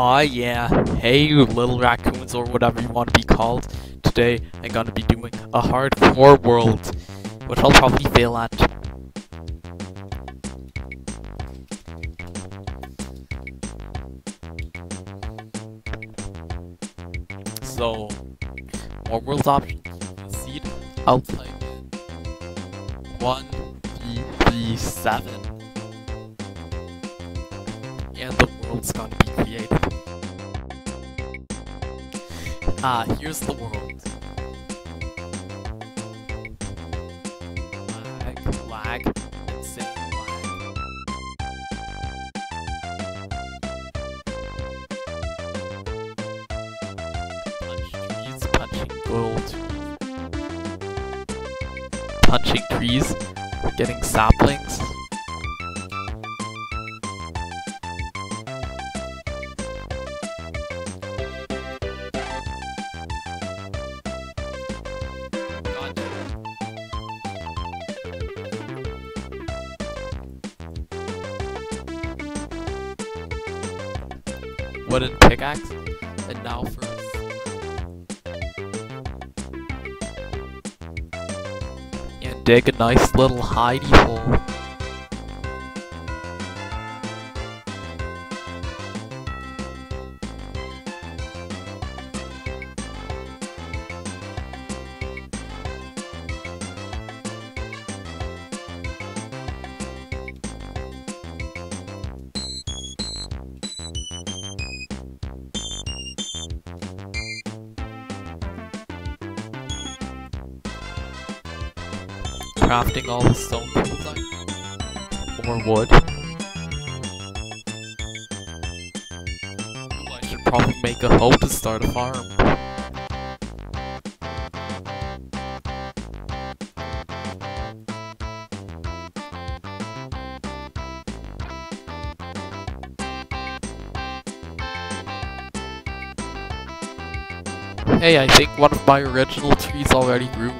Aw yeah, hey you little raccoons or whatever you want to be called. Today I'm gonna be doing a hardcore world, which I'll probably fail at. So, more world options. Seed, in 1, 3, 3, 7. And the world's gonna be created. Ah, here's the world. Lag, lag. Punch trees, punching gold. Punching trees, getting saplings. Wooden pickaxe, and now for and dig a nice little hidey hole. Crafting all the stone I More wood. Ooh, I should probably make a hoe to start a farm. Hey, I think one of my original trees already grew.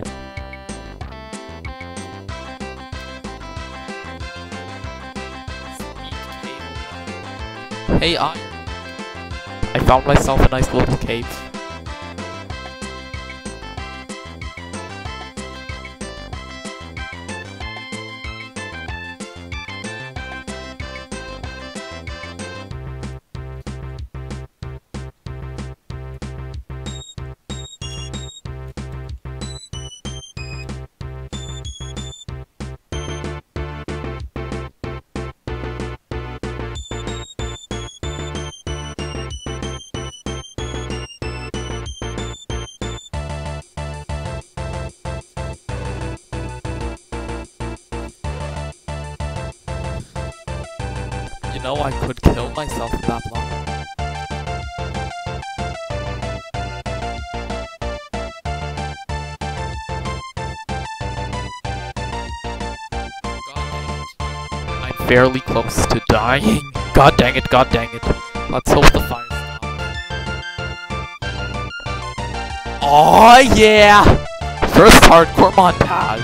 Hey, Iron. I found myself a nice little cave. You know, I could kill myself in that block. I'm fairly close to dying. God dang it, god dang it. Let's hope the fire. Aw, yeah! First hardcore montage.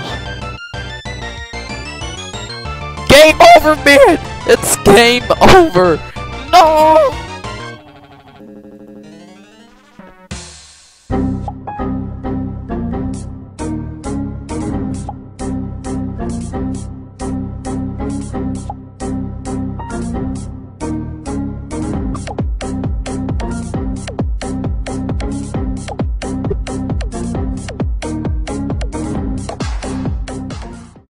Game over, man! It's game over! No!